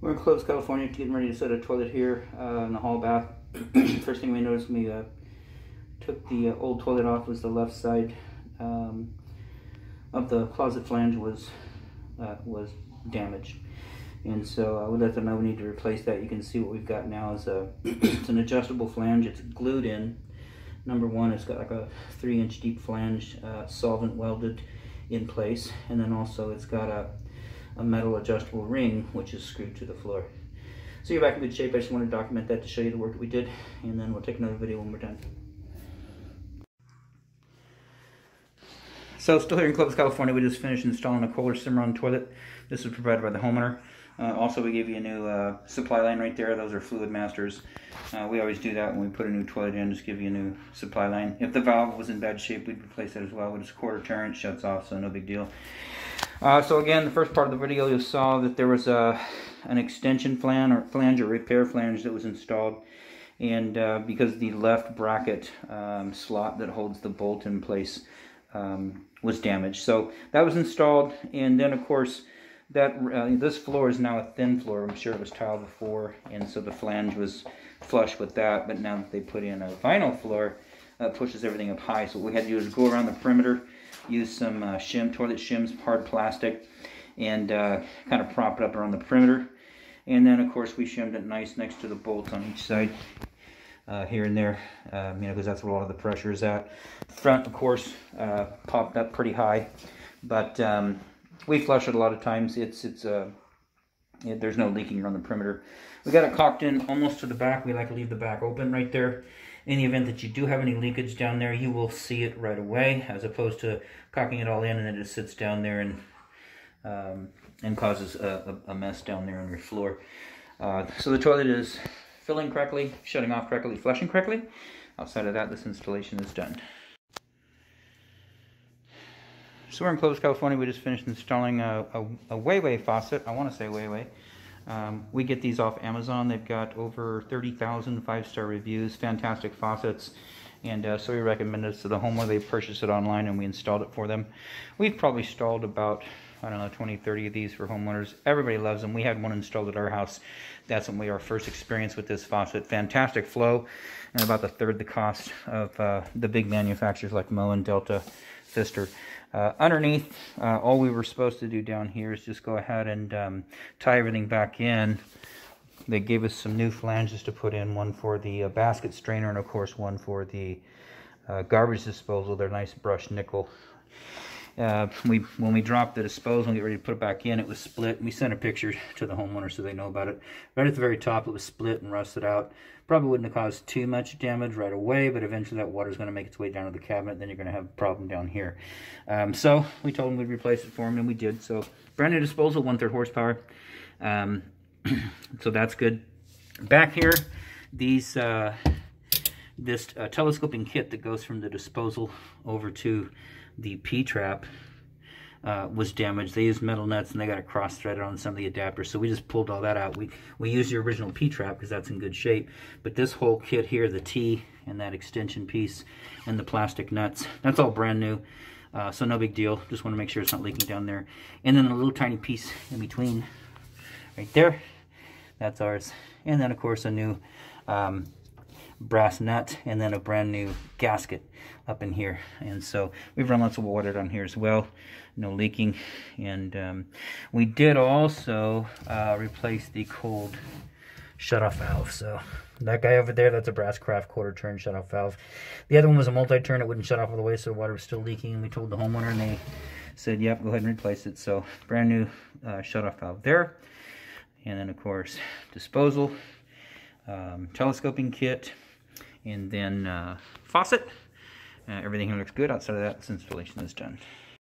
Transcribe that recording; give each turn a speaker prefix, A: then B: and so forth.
A: We're in Clovis, California, getting ready to set a toilet here uh, in the hall bath. First thing we noticed when we uh, took the uh, old toilet off was the left side um, of the closet flange was uh, was damaged. And so uh, would let them know we need to replace that. You can see what we've got now is a it's an adjustable flange. It's glued in. Number one, it's got like a three inch deep flange, uh, solvent welded in place. And then also it's got a a metal adjustable ring which is screwed to the floor. So you're back in good shape. I just want to document that to show you the work that we did and then we'll take another video when we're done. So still here in Clovis, California, we just finished installing a Kohler Cimarron toilet. This was provided by the homeowner. Uh, also, we gave you a new uh, supply line right there. Those are Fluidmasters. Uh, we always do that when we put a new toilet in, just give you a new supply line. If the valve was in bad shape, we'd replace that as well. It's a quarter turn, it shuts off, so no big deal. Uh, so again, the first part of the video, you saw that there was a, an extension flange or flange or repair flange that was installed. And uh, because the left bracket um, slot that holds the bolt in place um, was damaged. So that was installed. And then of course, that uh, this floor is now a thin floor. I'm sure it was tiled before. And so the flange was flush with that. But now that they put in a vinyl floor, pushes everything up high. So what we had to do is go around the perimeter use some uh, shim, toilet shims, hard plastic, and uh, kind of prop it up around the perimeter. And then, of course, we shimmed it nice next to the bolts on each side, uh, here and there, um, you know, because that's where a lot of the pressure is at. Front, of course, uh, popped up pretty high, but um, we flush it a lot of times. It's it's uh, there's no leaking around the perimeter. We got it caulked in almost to the back. We like to leave the back open right there in the event that you do have any leakage down there, you will see it right away, as opposed to caulking it all in and then it just sits down there and um, and causes a, a, mess down there on your floor. Uh, so the toilet is filling correctly, shutting off correctly, flushing correctly. Outside of that, this installation is done. So we're in Clovis, California. We just finished installing a, a, a Weiwei faucet. I want to say Weiwei. Um, we get these off Amazon. They've got over 30,000 five-star reviews, fantastic faucets. And uh, so we recommended it to the homeowner. They purchased it online and we installed it for them. We've probably installed about, I don't know, 20, 30 of these for homeowners. Everybody loves them. We had one installed at our house. That's when we our first experience with this faucet. Fantastic flow and about the third the cost of uh, the big manufacturers like Moen, and Delta, Pfister. Uh, underneath, uh, all we were supposed to do down here is just go ahead and um, tie everything back in. They gave us some new flanges to put in, one for the uh, basket strainer and of course one for the uh, garbage disposal. They're nice brushed nickel uh, we when we dropped the disposal and get ready to put it back in, it was split. We sent a picture to the homeowner so they know about it. Right at the very top, it was split and rusted out. Probably wouldn't have caused too much damage right away, but eventually that water is going to make its way down to the cabinet. Then you're going to have a problem down here. Um, so we told them we'd replace it for them, and we did. So brand new disposal, one-third horsepower. Um, so that's good. Back here, these... Uh, this uh, telescoping kit that goes from the disposal over to the P-trap uh, was damaged. They used metal nuts and they got it cross-threaded on some of the adapters. So we just pulled all that out. We, we used the original P-trap because that's in good shape. But this whole kit here, the T and that extension piece and the plastic nuts, that's all brand new. Uh, so no big deal. Just want to make sure it's not leaking down there. And then a little tiny piece in between right there. That's ours. And then, of course, a new um, brass nut and then a brand new gasket up in here. And so we've run lots of water down here as well no leaking. And um, we did also uh, replace the cold shutoff valve. So that guy over there that's a BrassCraft quarter turn shutoff valve. The other one was a multi-turn it wouldn't shut off all the way so the water was still leaking and we told the homeowner and they said yep go ahead and replace it. So brand new uh, shutoff valve there. And then of course disposal um, telescoping kit and then uh, faucet. Uh, everything looks good. Outside of that, this installation is done.